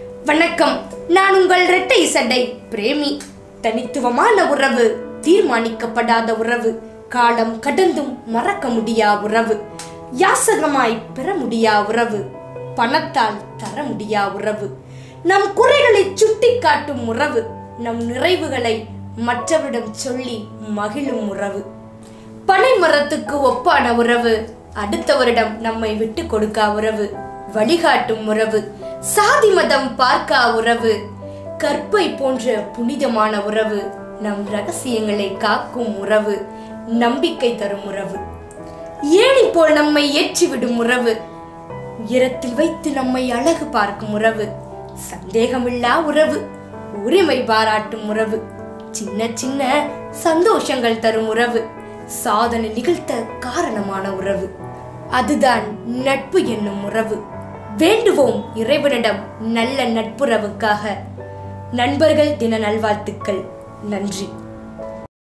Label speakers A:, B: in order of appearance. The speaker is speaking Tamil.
A: வணக்கம். நான் உங்கள் இரட்டை சண்டை பிரேமி. தனித்துவமான உறவு தீர்மானிக்கப்படாத உறவு காலம் கடந்தும் மறக்க முடியா உறவு யாசகமாய் பெற முடியா உறவு பணத்தால் தர முடியா உறவு நம் குறைகளை சுட்டி காட்டும் உறவு நம் நிறைவுகளை மற்றவரிடம் சொல்லி மகிழும் உறவு. பனை மரத்துக்கு ஒப்பான உறவு அடுத்தவரிடம் நம்மை விட்டு கொடுக்கா உறவு வழிகாட்டும் உறவு சாதி மதம் பார்க்கா உறவு கற்பை போன்ற புனிதமான உறவு நம் ரகசியங்களை காக்கும் உறவு நம்பிக்கை தரும் உறவு. ஏணி போல் நம்மை ஏற்றிவிடும் உறவு உயரத்தில் வைத்து நம்மை அழகு பார்க்கும் உறவு சந்தேகமில்லா உறவு உரிமை பாராட்டும் உறவு சின்ன சின்ன சந்தோஷங்கள் தரும் உறவு சாதனை நிகழ்த்த காரணமான உறவு. அதுதான் நட்பு என்னும் உறவு. வேண்டுவோம் இறைவனிடம் நல்ல நட்புறவுக்காக. நண்பர்கள் தின நல்வாழ்த்துக்கள். நன்றி.